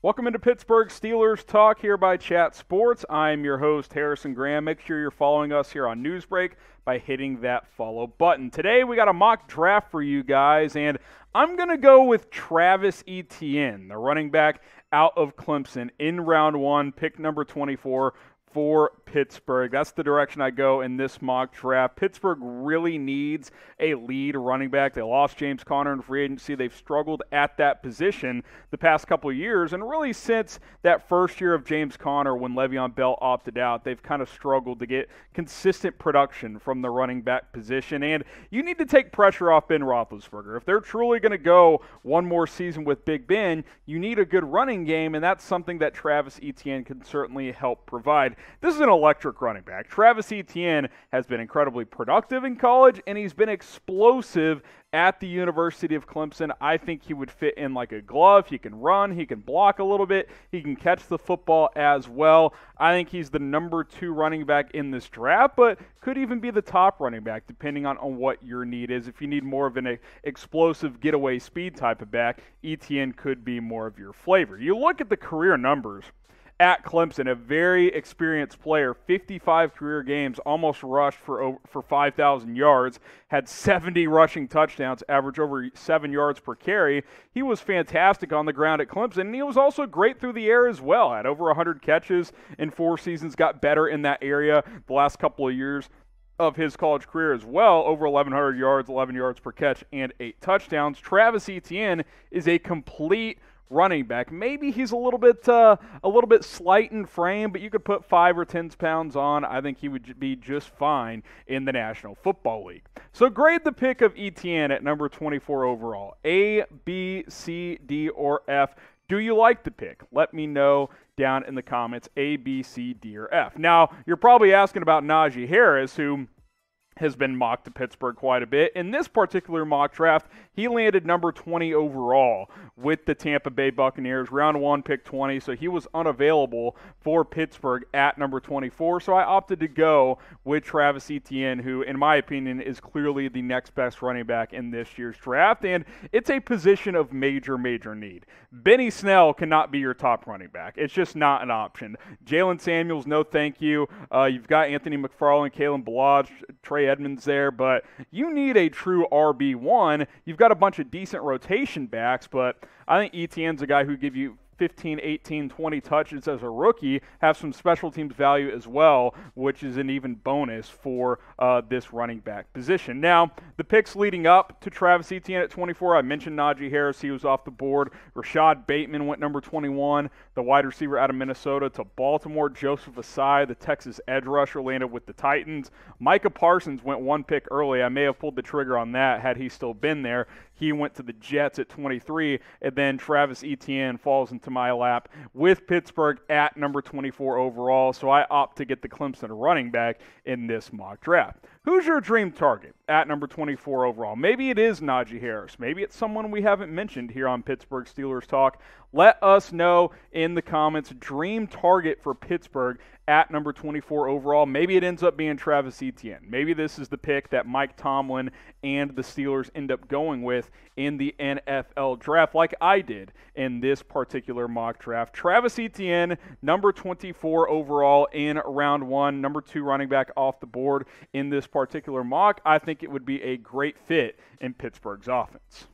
Welcome into Pittsburgh Steelers Talk here by Chat Sports. I'm your host, Harrison Graham. Make sure you're following us here on Newsbreak by hitting that follow button. Today, we got a mock draft for you guys, and I'm going to go with Travis Etienne, the running back out of Clemson in round one, pick number 24 for Pittsburgh. That's the direction I go in this mock draft. Pittsburgh really needs a lead running back. They lost James Conner in free agency. They've struggled at that position the past couple years, and really since that first year of James Conner when Le'Veon Bell opted out, they've kind of struggled to get consistent production from the running back position. And you need to take pressure off Ben Roethlisberger. If they're truly going to go one more season with Big Ben, you need a good running game, and that's something that Travis Etienne can certainly help provide. This is an electric running back. Travis Etienne has been incredibly productive in college, and he's been explosive at the University of Clemson. I think he would fit in like a glove. He can run, he can block a little bit, he can catch the football as well. I think he's the number two running back in this draft, but could even be the top running back depending on, on what your need is. If you need more of an explosive getaway speed type of back, Etienne could be more of your flavor. You look at the career numbers at Clemson, a very experienced player, 55 career games, almost rushed for over, for 5,000 yards, had 70 rushing touchdowns, average over 7 yards per carry. He was fantastic on the ground at Clemson, and he was also great through the air as well. Had over 100 catches in 4 seasons, got better in that area the last couple of years of his college career as well, over 1,100 yards, 11 yards per catch, and 8 touchdowns. Travis Etienne is a complete running back. Maybe he's a little bit uh, a little bit slight in frame, but you could put five or ten pounds on. I think he would be just fine in the National Football League. So grade the pick of Etienne at number 24 overall. A, B, C, D, or F. Do you like the pick? Let me know down in the comments. A, B, C, D, or F. Now you're probably asking about Najee Harris, who has been mocked to Pittsburgh quite a bit. In this particular mock draft, he landed number 20 overall with the Tampa Bay Buccaneers, round one, pick 20. So he was unavailable for Pittsburgh at number 24. So I opted to go with Travis Etienne, who, in my opinion, is clearly the next best running back in this year's draft. And it's a position of major, major need. Benny Snell cannot be your top running back. It's just not an option. Jaylen Samuels, no thank you. Uh, you've got Anthony McFarland, Kalen Ballage, Trey Edmunds there, but you need a true RB1. You've got a bunch of decent rotation backs, but I think Etienne's a guy who give you 15, 18, 20 touches as a rookie, have some special teams value as well, which is an even bonus for uh, this running back position. Now, the picks leading up to Travis Etienne at 24, I mentioned Najee Harris, he was off the board. Rashod Bateman went number 21, the wide receiver out of Minnesota to Baltimore. Joseph Ossai, the Texas edge rusher, landed with the Titans. Micah Parsons went one pick early. I may have pulled the trigger on that had he still been there. He went to the Jets at 23, and then Travis Etienne falls into my lap with Pittsburgh at number 24 overall. So I opt to get the Clemson running back in this mock draft. Who's your dream target at number 24 overall? Maybe it is Najee Harris. Maybe it's someone we haven't mentioned here on Pittsburgh Steelers Talk. Let us know in the comments. Dream target for Pittsburgh at number 24 overall. Maybe it ends up being Travis Etienne. Maybe this is the pick that Mike Tomlin and the Steelers end up going with in the NFL draft, like I did in this particular mock draft. Travis Etienne, number 24 overall in round one, number two running back off the board in this particular mock. I think it would be a great fit in Pittsburgh's offense.